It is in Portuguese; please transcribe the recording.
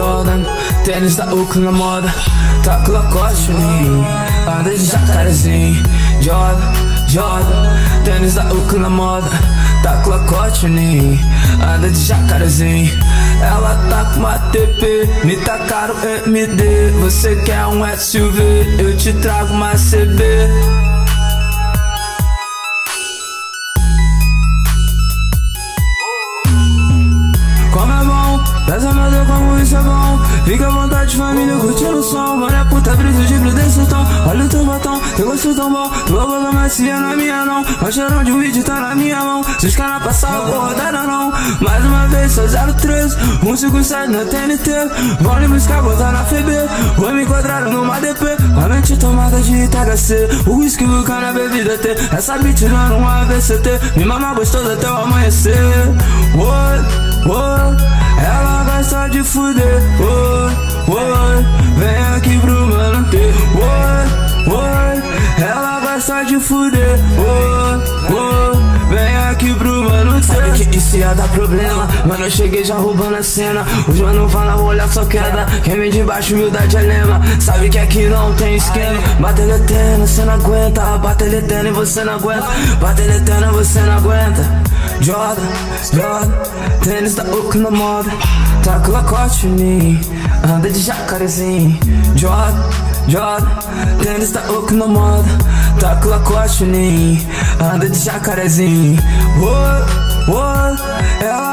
Jordan, tênis da Oakland na moda. Tá com Lacoste em anda de jacarezinho Jordan, Jordan, tênis da Oakland na moda. Tá com Lacoste em anda de jacarezinho Ela tá com uma TP, me tacaram MD Você quer um SUV, eu te trago uma CB Essa merda como isso é bom. Fica à vontade, família, curtindo o som. Mano, é puta brisa de brilho desse tom. Olha o teu batom, teu gosto tão bom. Tua boca macia na minha não O cheirão de vídeo tá na minha mão. Se os caras passaram por rodada não Mais uma vez, sou 013 157 na TNT Vão lhe buscar, botar na FB Vou me encontrar numa DP A mente tomada de THC O whisky vulcano, a bebida T. Essa beat dando um ABCT Me mama gostoso até o amanhecer. What, what de fuder, oi, oi Vem aqui pro mano ter, oi, oi Ela gosta de fuder, oi, oi Vem aqui pro mano ter Sabe que isso ia dar problema Mano, eu cheguei já roubando a cena. Os mano falam, olha só queda. Quem vem de baixo, humildade é lema. Sabe que aqui não tem esquema. Batalha eterna, você não aguenta. Batalha eterna e você não aguenta. Batalha eterna, você não aguenta. Jordan, Jordan, tênis da Oak na moda Tá com lacote em mim, anda de jacarezinho. Jordan, Jordan, tênis da Oak na moda. Tá com lacote em mim, anda de jacarezinho. Oh, oh, Ela